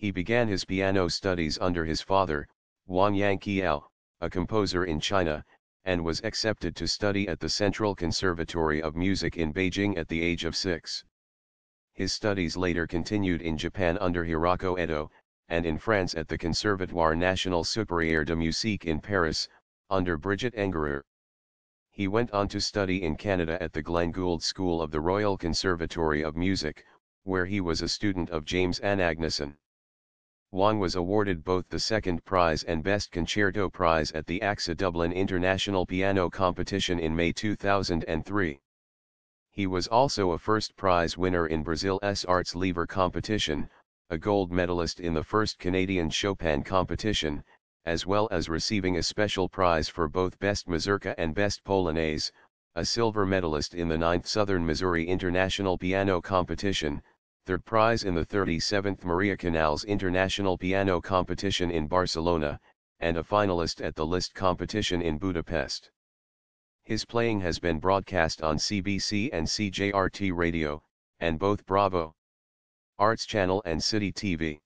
He began his piano studies under his father, Wang Yangqiao, a composer in China, and was accepted to study at the Central Conservatory of Music in Beijing at the age of six. His studies later continued in Japan under Hiroko Edo, and in France at the Conservatoire National Supérieur de Musique in Paris, under Brigitte Engerer. He went on to study in Canada at the Glenn Gould School of the Royal Conservatory of Music, where he was a student of James Anagnoson. Wang was awarded both the second prize and best concerto prize at the AXA Dublin International Piano Competition in May 2003. He was also a first prize winner in Brazil's Arts Lever competition, a gold medalist in the first Canadian Chopin competition, as well as receiving a special prize for both Best Mazurka and Best Polonaise, a silver medalist in the 9th Southern Missouri International Piano Competition, third prize in the 37th Maria Canals International Piano Competition in Barcelona, and a finalist at the Liszt competition in Budapest. His playing has been broadcast on CBC and CJRT Radio, and both Bravo, Arts Channel and City TV.